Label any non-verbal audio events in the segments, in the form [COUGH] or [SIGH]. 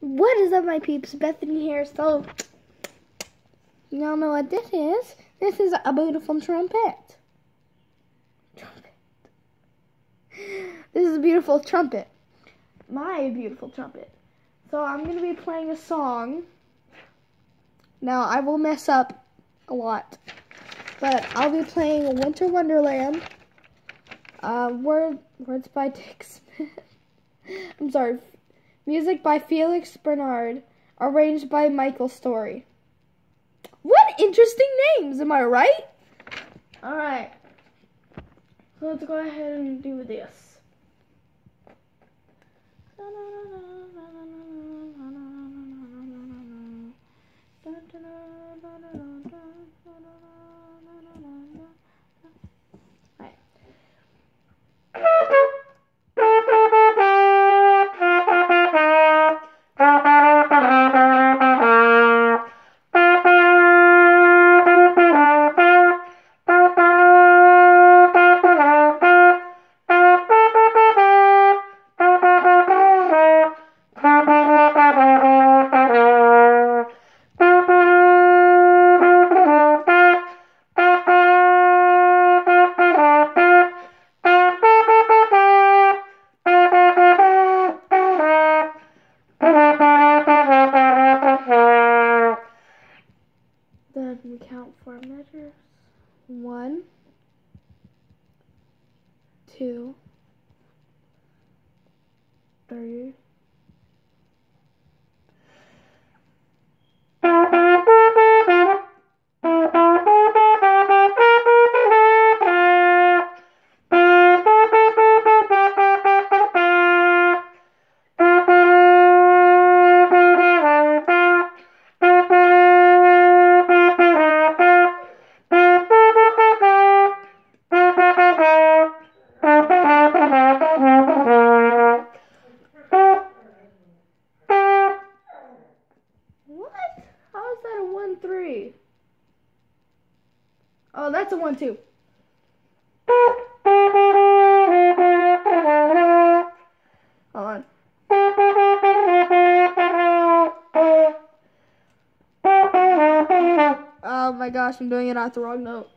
What is up, my peeps? Bethany here. So, y'all know what this is? This is a beautiful trumpet. Trumpet. This is a beautiful trumpet. My beautiful trumpet. So, I'm going to be playing a song. Now, I will mess up a lot. But I'll be playing Winter Wonderland. Uh, word, words by Dick Smith. [LAUGHS] I'm sorry. Music by Felix Bernard. Arranged by Michael Story. What interesting names, am I right? Alright. So let's go ahead and do this. Four measures. One, two, three. That a one three? Oh, that's a one two. Hold on. Oh my gosh, I'm doing it at the wrong note.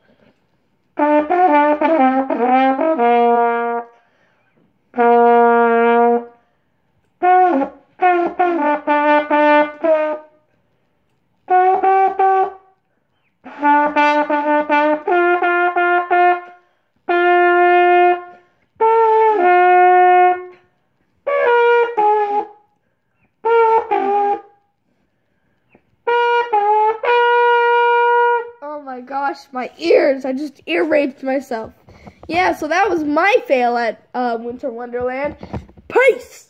Gosh, my ears. I just ear raped myself. Yeah, so that was my fail at uh, Winter Wonderland. Peace!